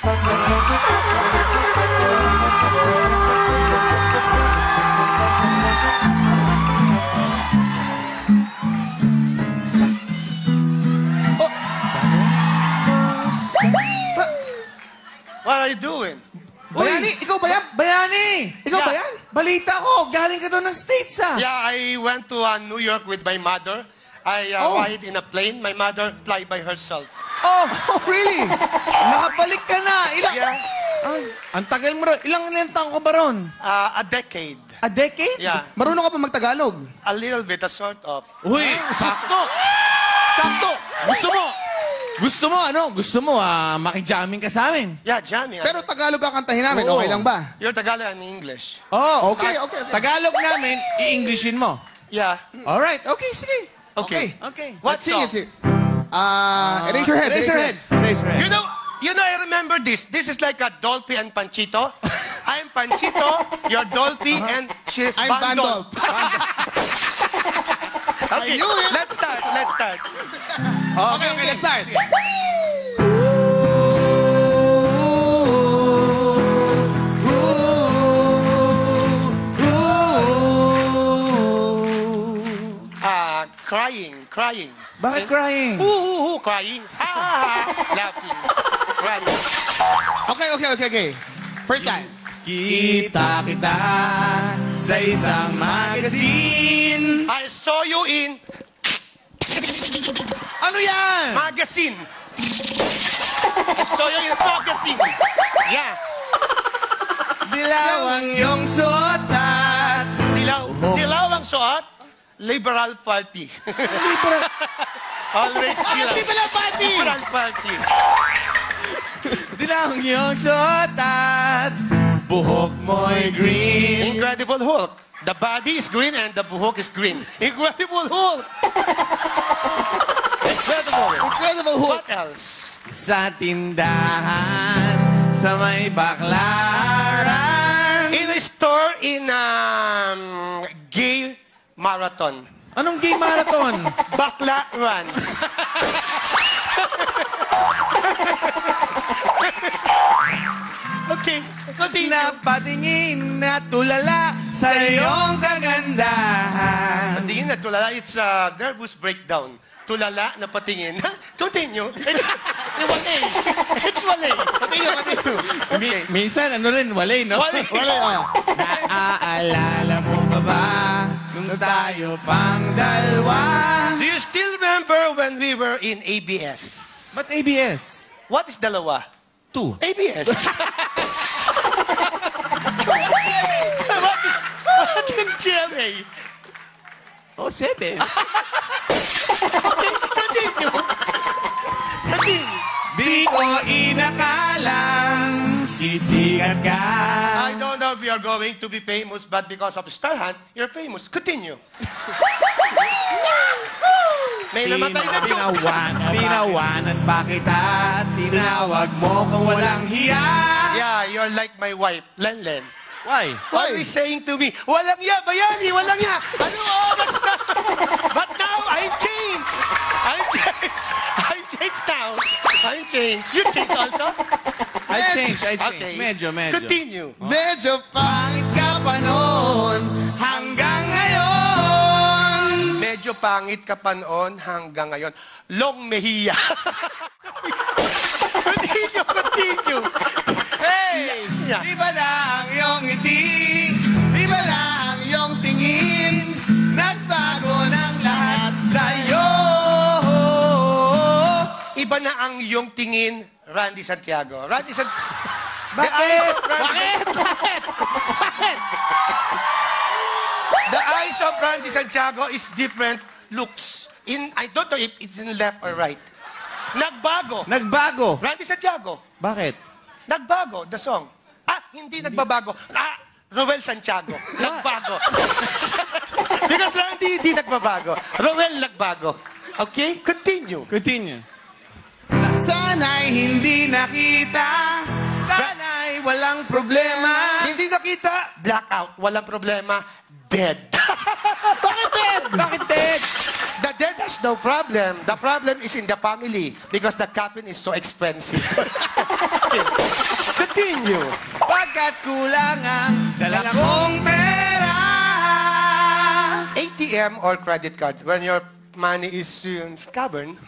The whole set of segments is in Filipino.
What are you doing? Bayani, ikaw ba yan? Bayani! Ikaw Yeah. ba yan? Balita ko, galing ka doon ng States, ah. Yeah, I went to uh, New York with my mother. I uh, Oh. ride in a plane. My mother fly by herself. Oh, oh, really? Nakabalik ka na. Ilang... Yeah. Ang, ang tagal mo ron. Ilang taong ka ba ron? Uh, a decade. A decade? Yeah. Marunong ka pa magtagalog? A little bit, a sort of. Uy, sakto. Sakto. Gusto mo? Gusto mo, ano? Gusto mo, ah, makijamming ka sa amin. Yeah, jamming. Pero Tagalog kakantahin namin, Oo. okay lang ba? You're Tagalog and English. Oh, Okay, okay, okay. Tagalog namin, i-Englishin mo. Yeah. Alright, okay, sige. Okay. Okay. What Let's sing it, song? sing. Ah, erase your head. Raise your head. Raise your head. You know, you know, I remember this. This is like a Dolphy and Panchito. I'm Panchito, you're Dolphy, and she's I'm Bandol. Bandol. Okay, let's start. Let's start. Okay, okay, let's start. Crying, crying. Bakit crying? Ooh, ooh, ooh, crying. Ha, ha, ha. Laughing. Crying. Okay, okay, okay, okay. First time. Kita kita sa isang magazine. I saw you in Ano yan? magazine. I saw you in magazine. Yeah. Dilaw ang iyong suot at... Dilaw, dilaw ang suot. Liberal Party. Always dilaw. Liberal Party! Liberal Party. Dilaw ang iyong suot at... Buhok mo'y green. Incredible Hulk. The body is green and the buhok is green. Incredible Hulk. Incredible. Incredible Hulk. What else? Sa tindahan, sa may baklaran. In a store in um, marathon. Anong gay marathon? Bakla run. okay, continue. Napatingin na tulala sa iyong kagandahan. Patingin na tulala, it's a nervous breakdown. Tulala na patingin. Continue. It's wale. It's wale. Continue, continue. Okay. Mi- minsan, ano rin, walay, no? Wale. Wala, ah. Naaalala mo pa ba nung tayo pang dalawa? Do you still remember when we were in ABS? Ba't ABS? What is dalawa? Two. ABS. what is, what is GMA? Oh, seven. Continue. Continue. Di ko inakalang sisikat ka. I don't know if you are going to be famous, but because of Star Hunt, you're famous. Continue. May namatay na joke. Tinawanan, tinawanan pa kita. Tinawag mo kung walang hiya. Yeah, you're like my wife, Lenlen. Why? Always saying to me, walang ya, bayani, walang ya. Ano oras na? But now, I'm changed. I'm changed. I'm changed now. I'm changed. You changed also? I change, I change. Okay. Medyo, medyo. Continue. Medyo Pangit ka pa noon hanggang ngayon. Medyo pangit ka pa noon hanggang ngayon. Long Mejia. continue, continue. Hey! Yeah. Di ba na ang iyong ngiti? Di ba na ang iyong tingin? Nagbago ng lahat sa'yo. Iba na ang iyong tingin, Randy Santiago. Randy Santiago. Bakit? Bakit? Bakit? The eyes of Randy Santiago is different looks. In I don't know if it's in left or right. Nagbago. Nagbago. Randy Santiago. Bakit? Nagbago, the song. Ah, hindi nagbabago. Ah, Roel Santiago. Nagbago. Because Randy hindi nagbabago. Roel nagbago. Okay? Continue. Continue. Sana'y hindi nakita. Sana'y walang problema. Hindi nakita, blackout. Walang problema, dead. Bakit dead? Bakit dead? The dead has no problem. The problem is in the family because the coffin is so expensive. Continue. Pagkat kulang ang dala kong pera. ATM or credit card. When your money is um, stubborn,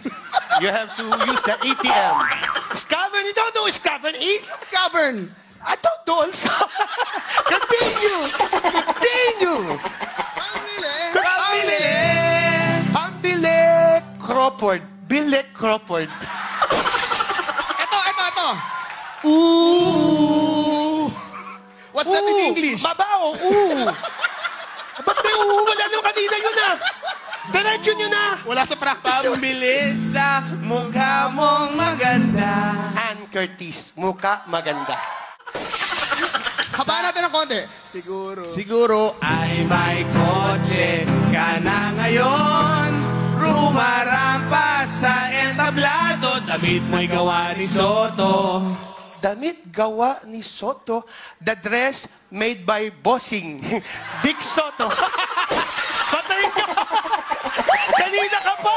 you have to use the ATM. Stubborn, you don't know stubborn is? Stubborn. I don't know also. Continue. Continue. Pamili. Pambili Crawford. Billy Crawford. Ito, ito, ito. Ooh. What's that in Ooh, English? Mabaw. Ooh. Ba't may oo? Wala naman kanina yun ah. Diretso nyo na. Wala sa practice yun. Pambili sa mukha mong maganda. Ann Curtis. Muka maganda. Habaan natin ng konti. Siguro. Siguro ay may kotse ka na ngayon Rumarampa sa entablado Damit mo'y gawa ni Soto Damit gawa ni Soto. The dress made by Bossing. Big Soto. Patayin nyo. Kanina ka pa.